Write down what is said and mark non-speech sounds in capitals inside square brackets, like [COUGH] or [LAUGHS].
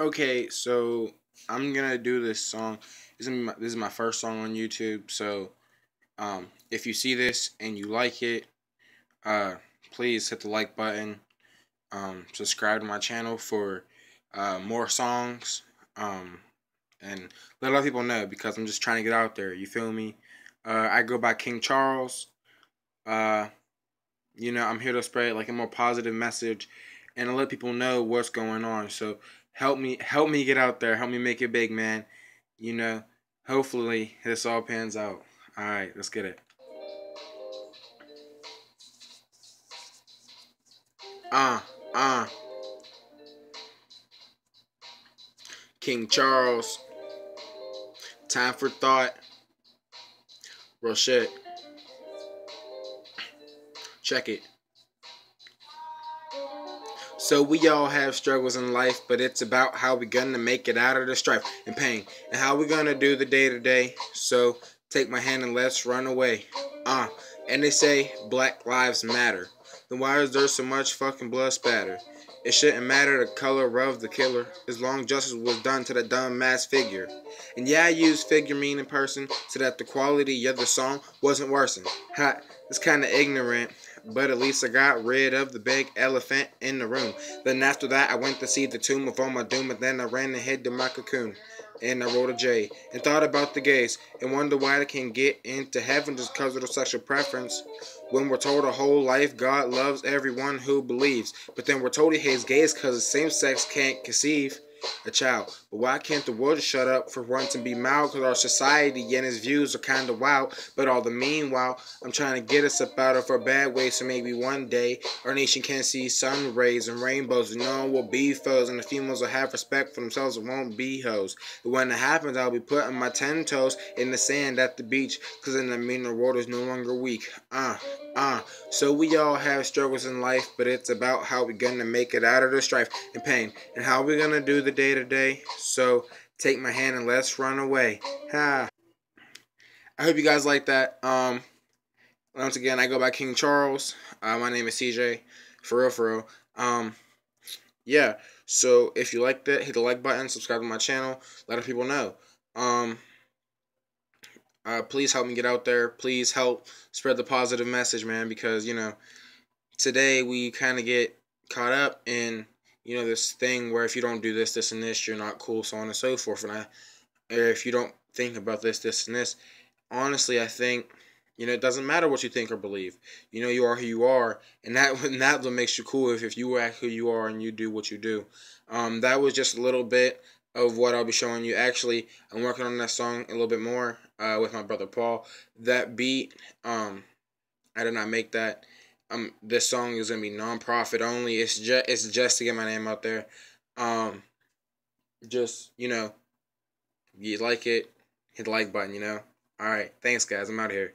Okay, so I'm gonna do this song. This is my, this is my first song on YouTube. So, um, if you see this and you like it, uh, please hit the like button. Um, subscribe to my channel for uh, more songs. Um, and let other people know because I'm just trying to get out there. You feel me? Uh, I go by King Charles. Uh, you know, I'm here to spread like a more positive message and to let people know what's going on. So help me help me get out there. Help me make it big, man. You know, hopefully this all pans out. All right, let's get it. Uh, uh. King Charles. Time for thought. Rochette. Check it. So we all have struggles in life, but it's about how we gonna make it out of the strife and pain, and how we gonna do the day to day. So take my hand and let's run away. Uh, and they say Black Lives Matter. Then why is there so much fucking blood spatter? It shouldn't matter the color of the killer, as long justice was done to the dumb mass figure. And yeah, I used figure mean in person so that the quality of the song wasn't worsened. Ha, it's kinda ignorant, but at least I got rid of the big elephant in the room. Then after that, I went to see the tomb of all my doom, and then I ran and hid to my cocoon. And I wrote a J and thought about the gays and wonder why they can get into heaven just because of their sexual preference. When we're told a whole life God loves everyone who believes, but then we're told he hates gays because the same sex can't conceive a child. But why can't the world shut up for once and be mild? Because our society and its views are kind of wild. But all the meanwhile, I'm trying to get us up out of our bad ways so maybe one day our nation can see sun rays and rainbows. And no one will be foes, and the females will have respect for themselves and won't be hoes. But when it happens, I'll be putting my ten toes in the sand at the beach. Because then I mean the world is no longer weak. Uh, uh, so we all have struggles in life, but it's about how we're gonna make it out of the strife and pain, and how we're gonna do the day to day. So take my hand and let's run away. Ha. I hope you guys like that. Um, once again, I go by King Charles. Uh, my name is CJ. For real, for real. Um, yeah. So if you liked it, hit the like button, subscribe to my channel, let other people know. Um, uh, please help me get out there. Please help spread the positive message, man, because, you know, today we kind of get caught up in, you know, this thing where if you don't do this, this, and this, you're not cool, so on and so forth. And I, if you don't think about this, this, and this, honestly, I think, you know, it doesn't matter what you think or believe. You know, you are who you are, and that [LAUGHS] and what makes you cool if, if you act who you are and you do what you do. Um, that was just a little bit of what I'll be showing you. Actually, I'm working on that song a little bit more uh, with my brother Paul. That beat, um, I did not make that. Um, this song is gonna be non-profit only. It's just it's just to get my name out there. Um, just you know, you like it, hit the like button. You know. All right, thanks guys. I'm out of here.